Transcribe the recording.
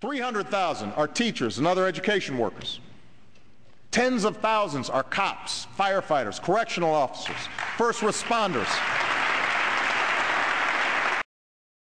300,000 are teachers and other education workers. Tens of thousands are cops, firefighters, correctional officers, first responders,